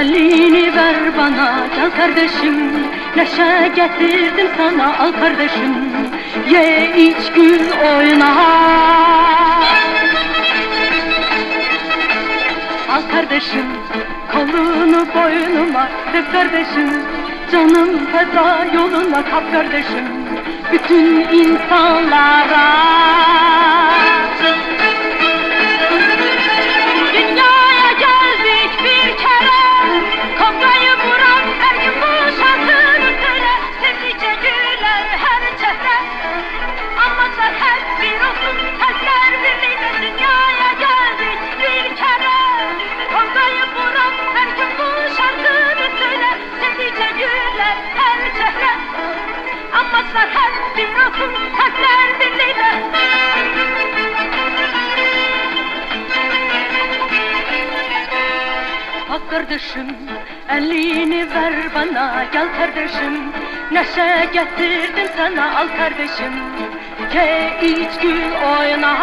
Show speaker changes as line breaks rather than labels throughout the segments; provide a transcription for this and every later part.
Elini ver bana gel kardeşim. Neşe getirdim sana al kardeşim. Ye iç gül oyna. Al kardeşim kolunu boynuma Kız kardeşim. Canım feda yoluna kap kardeşim. Bütün insanlara Bir olsun Kalpler birliğiyle Bak kardeşim elini ver bana gel kardeşim. Neşe getirdim sana al kardeşim. Ye iç gül oyna.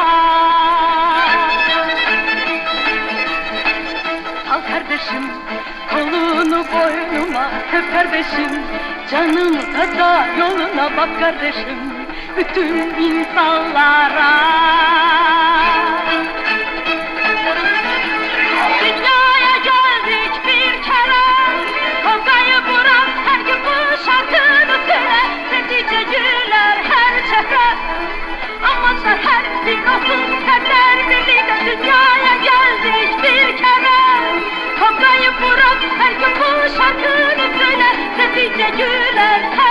Al kardeşim kolunu öp kardeşim Canım feda yoluna bak kardeşim. Bütün insanlara de Dieu le